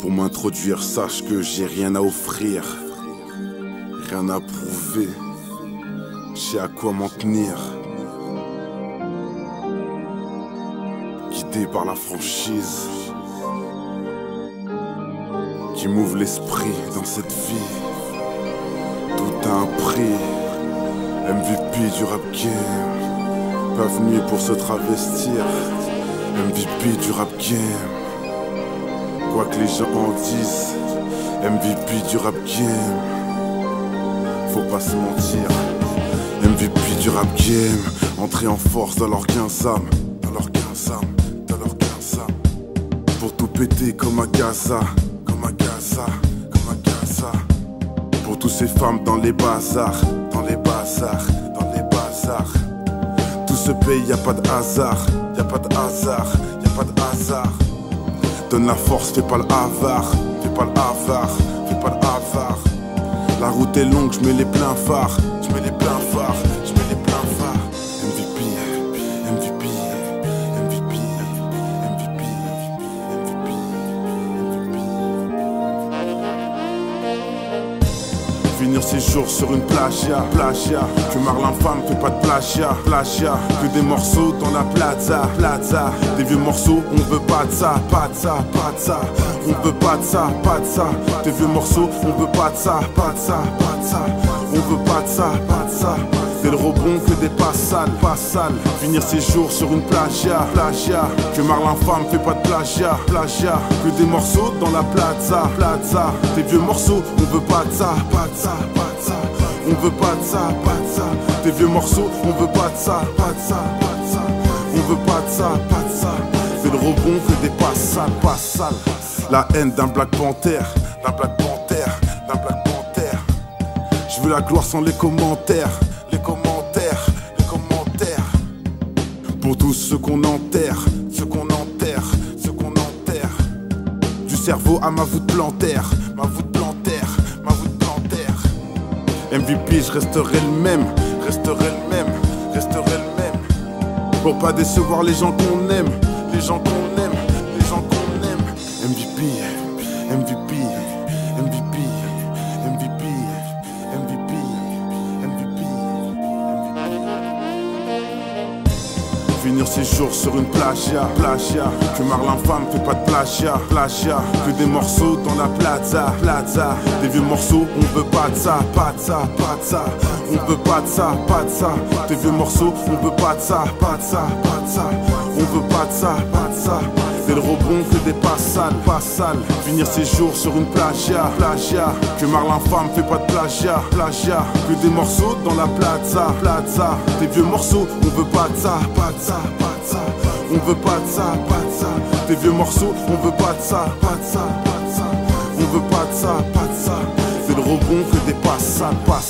Pour m'introduire, sache que j'ai rien à offrir, rien à prouver, j'ai à quoi m'en tenir. Guidé par la franchise qui m'ouvre l'esprit dans cette vie. Tout a un prix, MVP du rap game, pas venu pour se travestir, MVP du rap game. Quoi que les gens en disent, MVP du rap game. Faut pas se mentir, MVP du rap game. Entrer en force dans leur 15 âmes, dans leur 15 âmes, dans leur 15 âmes. Pour tout péter comme à Gaza, comme à Gaza, comme à Gaza. Pour tous ces femmes dans les bazars, dans les bazars, dans les bazars. Tout se paye, y a pas de hasard, y a pas de hasard, y a pas de hasard. Donne la force, fais pas le avare, fais pas le avare, fais pas le avare. La route est longue, je mets les pleins phares, je mets les pleins phares, Finir ses jours sur une plagia, plagia. Que Marlin femme fait pas de plagia, plagia. Que des morceaux dans la plaza, plaza. Des vieux morceaux, on veut pas de ça, pas de ça, pas de ça. On veut pas de ça, pas de ça. Des vieux morceaux, on veut pas de ça, pas de ça, pas de ça. On veut pas de ça, pas de ça. Des le rebond que des pas sales, pas sales. Finir ses jours sur une plagia, plagia. Que Marlin femme fait pas de plagia, plagia. Que des morceaux dans la plaza, plaza. Des vieux morceaux, on veut pas de ça, pas de ça, pas de ça. On veut pas de ça, pas de ça. Des vieux morceaux, on veut pas de ça, pas de ça, pas de ça. On veut pas de ça, pas de ça. C'est le rebond que des pas sales, pas sales. La haine d'un Black Panther, d'un Black Panther, d'un Black Panther. Je veux la gloire sans les commentaires, Pour tous ceux qu'on enterre, ceux qu'on enterre, ceux qu'on enterre. Du cerveau à ma voûte plantaire, ma voûte plantaire, ma voûte plantaire. MVP, je resterai le même, resterai le même, resterai le même. Pour pas décevoir les gens qu'on aime, les gens qu'on aime, les gens qu'on aime. MVP, MVP, Finir ses jours sur une plagia, plagia. Que Marlin femme fait pas de plagia, plagia. Que des morceaux dans la plaza, plaza. Des vieux morceaux, on veut pas de ça, pas de ça, pas de ça. On veut pas de ça, pas de ça. Des vieux morceaux, on veut pas de ça, pas de ça, pas de ça. On veut pas de ça, pas de ça. C'est le rebond des pas sales, pas sales. Finir ses jours sur une plagia, plagia. Que Marlin femme fait pas de plagia, plagia. Que des morceaux dans la plaza, plaza. Des vieux morceaux, on veut pas de ça, pas de ça, pas de ça. On veut pas de ça, pas de ça. Des vieux morceaux, on veut pas de ça, pas de ça, pas de ça. On veut pas de ça, pas de ça. C'est le rebond que des pas sales, pas.